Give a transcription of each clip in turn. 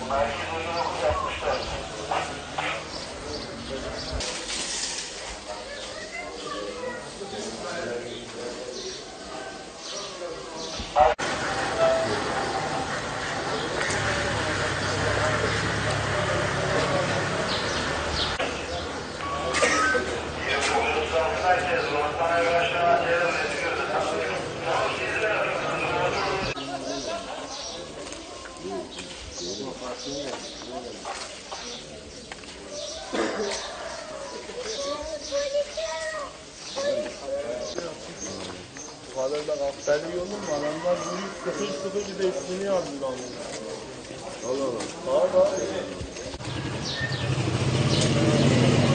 Thank you. Yukarıda kahveli yolu mu? Adamlar bunu sıfır sıfır bir de ismini yazdı lan. Allah Allah. Daha daha iyi.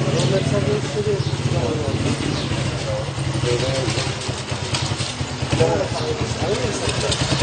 Adamlar sabır istiyor. Böyle. Böyle. Böyle. Böyle. Böyle.